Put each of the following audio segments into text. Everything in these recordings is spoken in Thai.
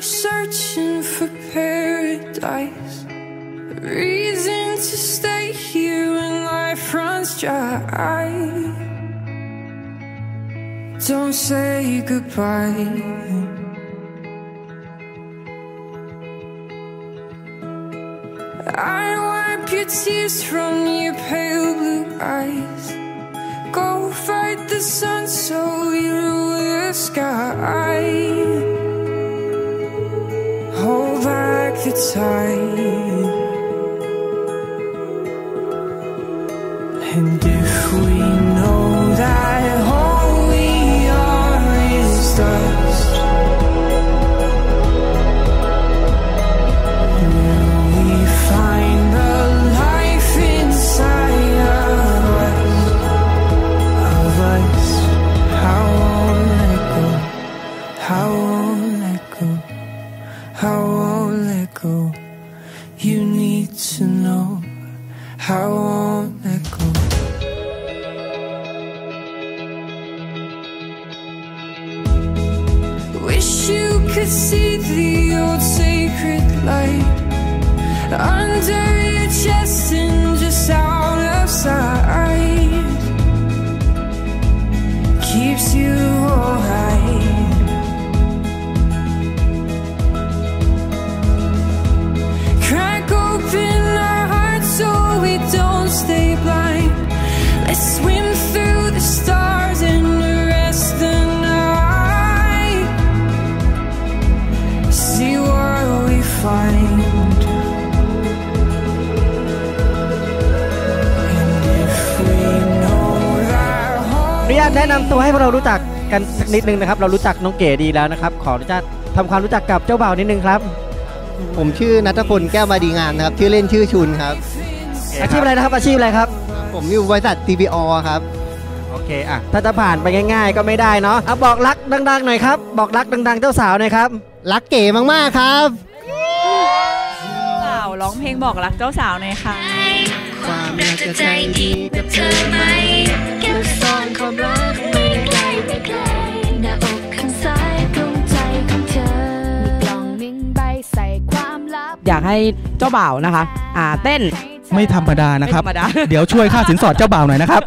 searching for paradise? Reason to stay here when life runs dry. Don't say goodbye. I wipe your tears from your pale blue eyes. Go fight the sun so you rule the sky. Tide. And if we know that Wish you could see the old sacred light under your chest and just out of sight. Keeps you นุญาตแนะนำตัวให้พวกเรารู้จักกันสักนิดนึงนะครับ เรารู้จักน้องเก๋ดีแล้วนะครับ ขออนุญาตทำความรู้จักกับเจ้าบ่าวนิดนึงครับ ผมชื่อนัทพลแก้วมาดีงามนะครับ ชื่อเล่นชื่อชุนครับ อาชีพอะไรนะครับ อาชีพอะไรครับ ผมอยู่บริษัท TPO ครับ โอเคอะถ้าจะผ่านไปง่าย ๆ ก็ไม่ได้เนาะเอาบอกรักดังๆหน่อยครับ บอกรักดังๆ เจ้าสาวหน่อยครับ รักเก๋มากๆครับสาวร้องเพลงบอกรักเจ้าสาวหน่อยค่ะความรักจะใจดีกับเธอไหมากให้เจ้าบ่าวนะคะ อ่าเต้นไม่ธรรมดานะครับไม่ธรรมดาเดี๋ยวช่วยค่าสินสอดเจ้าบ่าวหน่อยนะครับ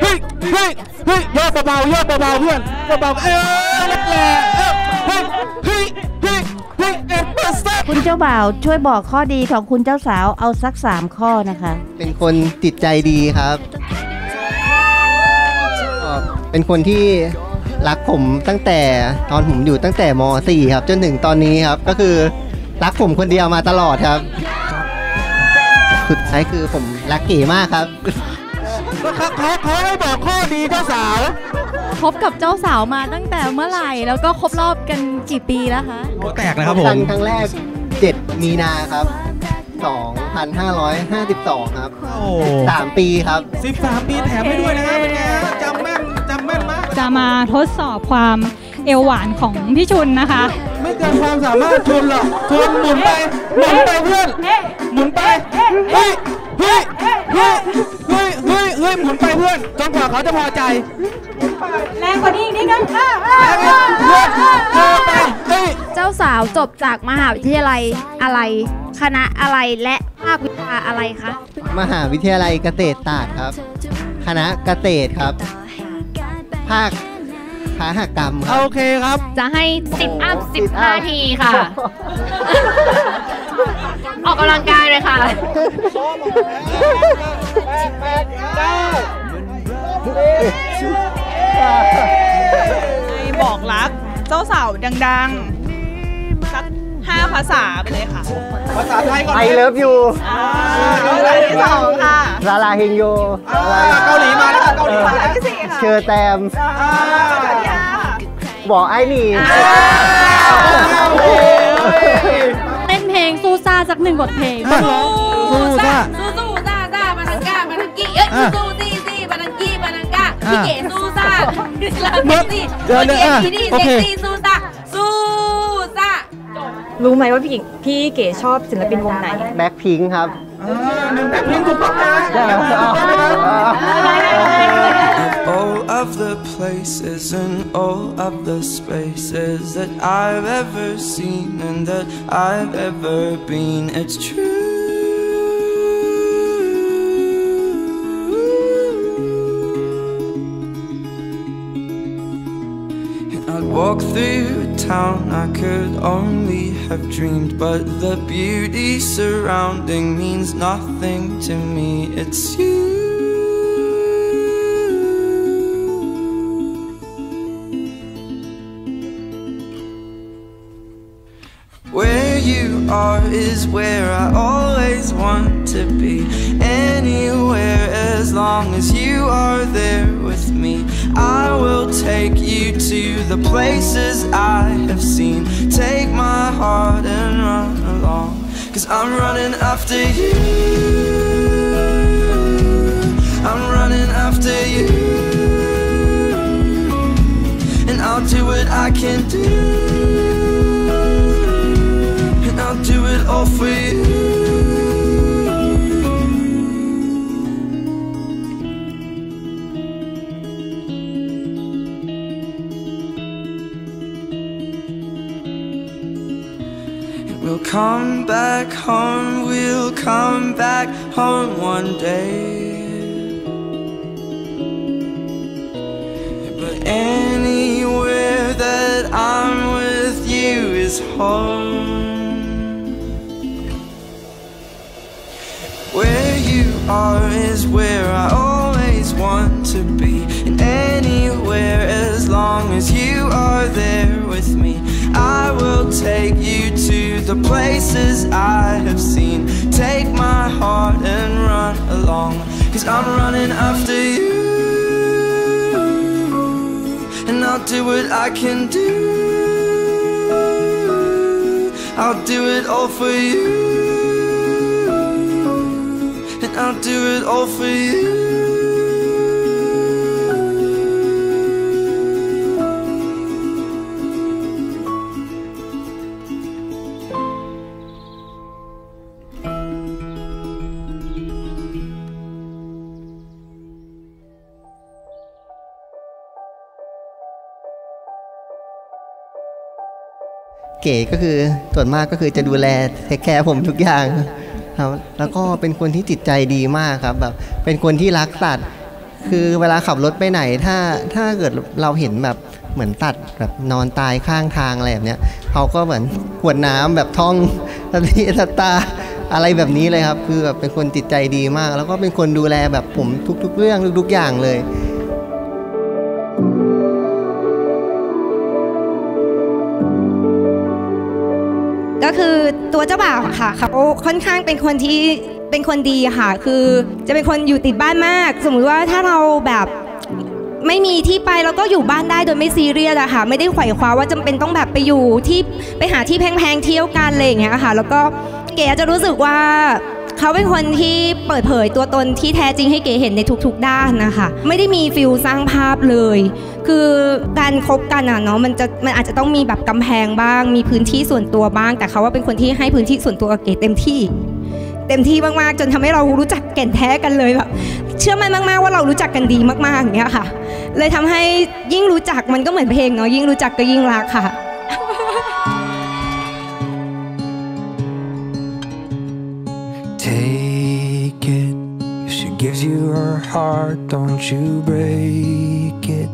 เฮ้ยเฮ้ยเฮ้ยโยกเบาๆโยกเบาๆเพื่อนเบาๆเออนั่นแหละเออเฮ้ยเฮ้ยเฮ้ยเฮ้ยเอ็มเปอร์เซ็นต์คุณเจ้าบ่าวช่วยบอกข้อดีของคุณเจ้าสาวเอาสักสามข้อนะคะ เป็นคนจิตใจดีครับก็เป็นคนที่รักผมตั้งแต่ตอนผมอยู่ตั้งแต่ม .4 ครับ จนถึงตอนนี้ครับก็คือ รักผมคนเดียวมาตลอดครับ สุดท้ายคือผมรักเก๋มากครับเขาเขาเขาให้บอกข้อดีเจ้าสาว คบกับเจ้าสาวมาตั้งแต่เมื่อไหร่ แล้วก็ครบรอบกันกี่ปีแล้วคะหัวแตกนะครับผครั้มงครั้งแรก 7 มีนาครับ 2,552 ครับ โอ้3ปีครับสิบสามปีแถมให้ด้วยนะครับเป็นไงฮะจำแม่นจำแม่นมาก จะมาทดสอบความเอวหวานของพี่ชุนนะคะ ไม่เกินความสามารถชุนหรอกชนหมุนไปหมุนไปเพื่อนหมุนไปเฮ้ยเฮ้ยเฮ้ยเฮ้ยเฮ้ยเฮ้ยหมุนไปเพื่อนจนกว่าเขาจะพอใจแรงกว่านี้อีกนิดนึงเพื่อนเออไปเฮ้ยเจ้าสาวจบจากมหาวิทยาลัยอะไร คณะอะไรและภาควิชาอะไรคะมหาวิทยาลัยเกษตรศาสตร์ครับ คณะเกษตรครับ ภาคาหกรรมครับโอเคครับ จะให้10อัพ10นาทีค่ะ ออกกำลังกายเลยค่ะให้บอกรัก เจ้าสาวดัง ๆ สักห้าภาษาไปเลยค่ะ ภาษาไทยก่อนไอเลิฟยูอ่าภาษาที่สองค่ะลาลาเฮงโยเกาหลีมาแล้วครับเกาหลีมาภาษาแล้วที่สี่ค่ะเชอแตมอ่าภาษาที่ห้าค่ะบอกไอ้หนี่เต้นเพลงสู้ซ่าสักหนึ่งบทเพลงสู้ซ่าสู้สู้ซ่าซ่าบานังก้าบานังกี้เอ้ยอะสู้ซี่ซี่บานังกี้บานังก้าพี่อะเก๋สู้ซ่าเราเมื่เซ็อกซี่เดี๋ยวเดี๋ยวอะเอ็กซ์ดีโอเซ็เคกซี่สู้ซ่าสู้ซ่า รู้ไหมว่าพี่กิ่งพี่เก๋ชอบศิลปินวงไหน แบ็คพิงครับเออหนึ่งแบ็คพิงถูกต้องนะ All of the places and all of the spaces that I've ever seen and that I've ever been, it's true. And I'd walk through town, I could only have dreamed. But the beauty surrounding means nothing to me. It's you. Are is where I always want to be. Anywhere as long as you are there with me. I will take you to the places I have seen. Take my heart and run along. Cause I'm running after you. I'm running after you. And I'll do what I can do. It all for you. We'll come back home, we'll come back home one day. But anywhere that I'm with you is home. Are is where I always want to be. And anywhere as long as you are there with me, I will take you to the places I have seen. Take my heart and run along. Cause I'm running after you. And I'll do what I can do. I'll do it all for you. I'll do it all for you. เก๋ก็คือส่วนมากก็คือจะดูแลเทคแคร์ผมทุกอย่าง ครับ แล้วก็เป็นคนที่จิตใจดีมากครับแบบเป็นคนที่รักสัตว์คือเวลาขับรถไปไหนถ้าถ้าเกิดเราเห็นแบบเหมือนตัดแบบนอนตายข้างทางอะไรแบบเนี้ยเขาก็เหมือนขวดน้ำแบบท่องสติสตาอะไรแบบนี้เลยครับ คือแบบเป็นคนจิตใจดีมาก แล้วก็เป็นคนดูแลแบบผมทุก ๆ เรื่องทุก ๆ อย่างเลย เจ้าบ่าวอะค่ะเขาค่อนข้างเป็นคนที่เป็นคนดีค่ะ คือจะเป็นคนอยู่ติดบ้านมาก สมมุติว่าถ้าเราแบบไม่มีที่ไปเราก็อยู่บ้านได้โดยไม่ซีเรียสอะค่ะ ไม่ได้ไขว่คว้าว่าจำเป็นต้องแบบไปอยู่ที่ไปหาที่แพงๆเที่ยวกันอะไรอย่างเงี้ยค่ะ แล้วก็เก๋จะรู้สึกว่า เขาเป็นคนที่เปิดเผยตัวตนที่แท้จริงให้เก๋เห็นในทุกๆด้านนะคะ ไม่ได้มีฟิลสร้างภาพเลย คือการคบกันอะเนาะมันจะมันอาจจะต้องมีแบบกำแพงบ้าง มีพื้นที่ส่วนตัวบ้าง แต่เขาว่าเป็นคนที่ให้พื้นที่ส่วนตัวเก๋เต็มที่เต็มที่มากๆ จนทำให้เรารู้จักแก่นแท้กันเลยแบบเชื่อมั่นมากๆว่าเรารู้จักกันดีมากๆอย่างเงี้ยค่ะ เลยทำให้ยิ่งรู้จักมันก็เหมือนเพลงเนาะยิ่งรู้จักก็ยิ่งรักค่ะ gives you her heart, don't you break it.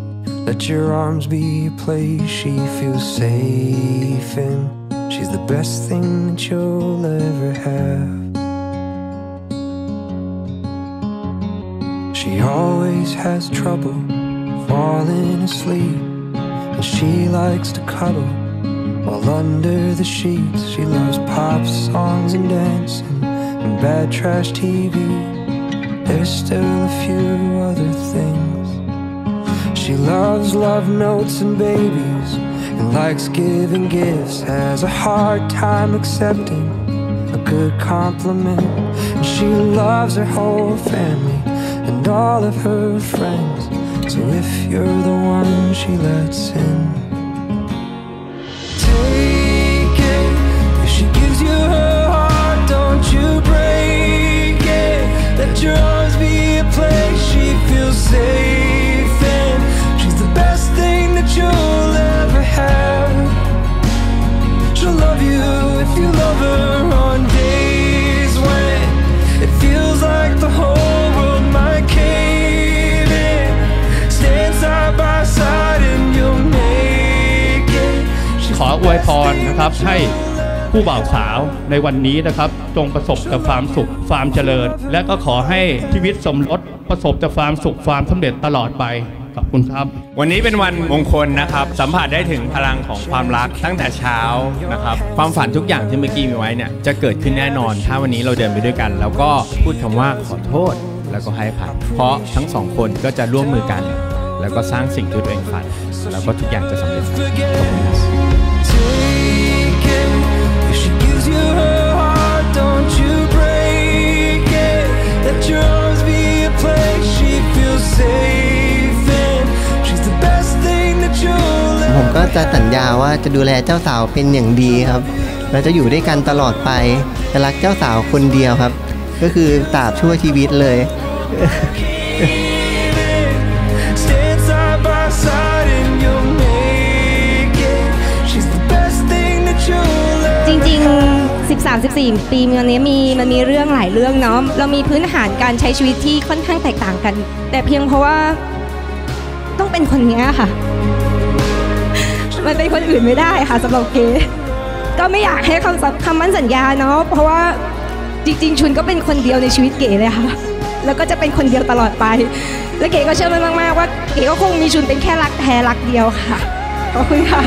Let your arms be a place she feels safe in. She's the best thing that you'll ever have. She always has trouble falling asleep, and she likes to cuddle while under the sheets. She loves pop songs and dancing and bad trash TV. There's still a few other things. She loves love notes and babies and likes giving gifts. Has a hard time accepting a good compliment. And she loves her whole family and all of her friends. So if you're the one she lets in, นะครับ ให้ผู้บ่าวสาวในวันนี้นะครับ จงประสบแต่ความสุขความเจริญ และก็ขอให้ชีวิตสมรสประสบแต่ความสุขความสำเร็จตลอดไปขอบคุณครับ วันนี้เป็นวันมงคลนะครับ สัมผัสได้ถึงพลังของความรักตั้งแต่เช้านะครับ ความฝันทุกอย่างที่เมื่อกี้มีไว้เนี่ยจะเกิดขึ้นแน่นอน ถ้าวันนี้เราเดินไปด้วยกัน แล้วก็พูดคำว่าขอโทษ แล้วก็ให้อภัยเพราะทั้งสองคนก็จะร่วมมือกัน แล้วก็สร้างสิ่งที่ตัวเองฝัน แล้วก็ทุกอย่างจะสำเร็จ จะสัญญาว่าจะดูแลเจ้าสาวเป็นอย่างดีครับเราจะอยู่ด้วยกันตลอดไปจะรักเจ้าสาวคนเดียวครับ ก็คือตราบชั่วชีวิตเลย จริงๆ 13 14 ปีมันนี้มีมันมีเรื่องหลายเรื่องเนาะเรามีพื้นฐานการใช้ชีวิตที่ค่อนข้างแตกต่างกัน แต่เพียงเพราะว่าต้องเป็นคนเนี้ยค่ะ มันเป็นคนอื่นไม่ได้ค่ะสำหรับเก๋ก็ไม่อยากให้คำคำมั่นสัญญาเนาะเพราะว่าจริงๆชุนก็เป็นคนเดียวในชีวิตเก๋เลยค่ะ แล้วก็จะเป็นคนเดียวตลอดไป และเก๋ก็เชื่อมันมากๆว่าเก๋ก็คงมีชุนเป็นแค่รักแท้รักเดียวค่ะขอบคุณค่ะ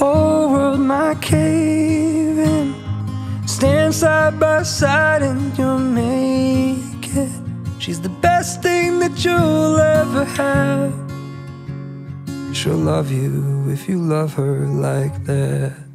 whole world might cave in. Stand side by side and you'll make it. She's the best thing that you'll ever have. She'll love you if you love her like that.